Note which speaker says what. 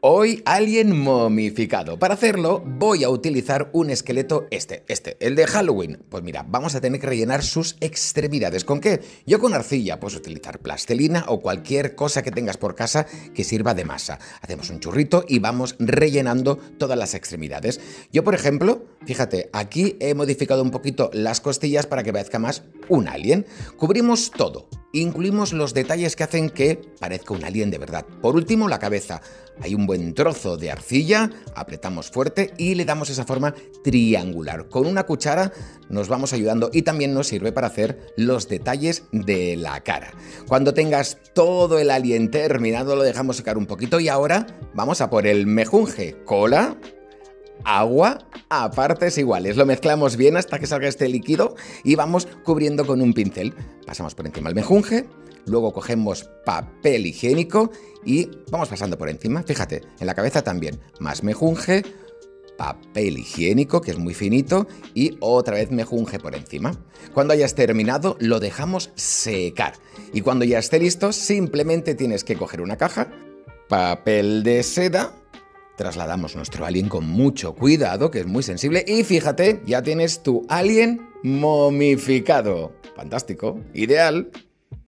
Speaker 1: Hoy alien momificado. Para hacerlo voy a utilizar un esqueleto este, este, el de Halloween. Pues mira, vamos a tener que rellenar sus extremidades. ¿Con qué? Yo con arcilla, puedes utilizar plastelina o cualquier cosa que tengas por casa que sirva de masa. Hacemos un churrito y vamos rellenando todas las extremidades. Yo, por ejemplo, fíjate, aquí he modificado un poquito las costillas para que parezca más un alien. Cubrimos todo. Incluimos los detalles que hacen que parezca un alien de verdad. Por último, la cabeza. Hay un buen trozo de arcilla, apretamos fuerte y le damos esa forma triangular. Con una cuchara nos vamos ayudando y también nos sirve para hacer los detalles de la cara. Cuando tengas todo el alien terminado lo dejamos secar un poquito y ahora vamos a por el mejunje. Cola, agua a partes iguales. Lo mezclamos bien hasta que salga este líquido y vamos cubriendo con un pincel. Pasamos por encima el mejunje, luego cogemos papel higiénico y vamos pasando por encima. Fíjate, en la cabeza también. Más mejunje, papel higiénico, que es muy finito, y otra vez mejunje por encima. Cuando hayas terminado, lo dejamos secar. Y cuando ya esté listo, simplemente tienes que coger una caja, papel de seda, Trasladamos nuestro alien con mucho cuidado, que es muy sensible, y fíjate, ya tienes tu alien momificado. Fantástico, ideal.